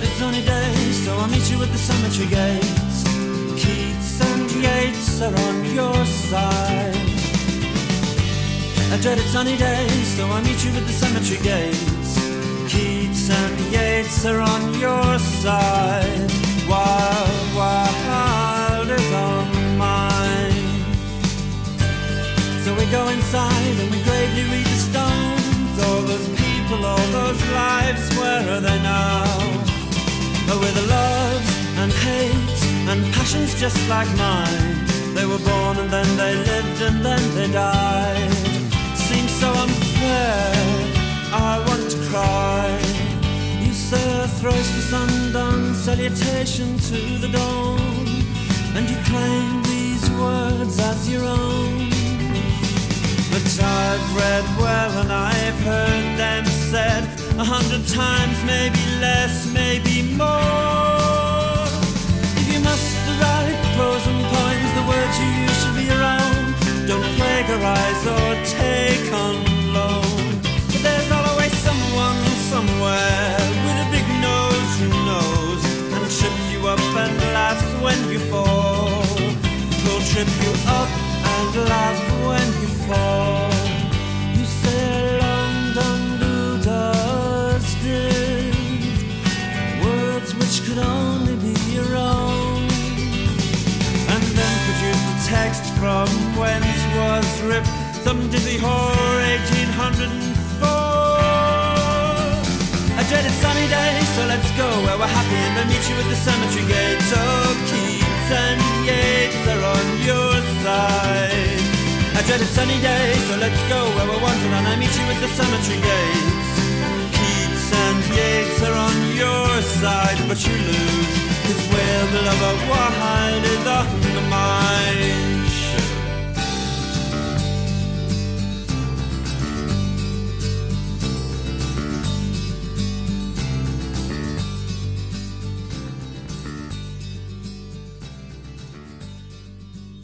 sunny day, so I'll meet you at the cemetery gates. Keats and Yeats are on your side. A dreaded sunny day, so I'll meet you at the cemetery gates. Keats and Yeats are on your side. Wild, wild is on mine. So we go inside and we gravely read the stones. All those people, all those lives, where are they now? With loves and hates and passions just like mine. They were born and then they lived and then they died. Seems so unfair. I want to cry. You a thrice the sun salutation to the dawn, and you claim these words as your own. But I've read well and I've heard them said a hundred times, maybe less, maybe trip you up and laugh when you fall. You say London does did words which could only be your own and then produced a text from whence was ripped some dizzy whore 1804. A dreaded sunny day, so let's go where we're happy and I'll meet you at the cemetery gate. Oh, a dreaded sunny day, so let's go where we're wanted and I meet you at the cemetery gates. Keats and Yeats are on your side, but you lose, cause where the lover wild is on the mind.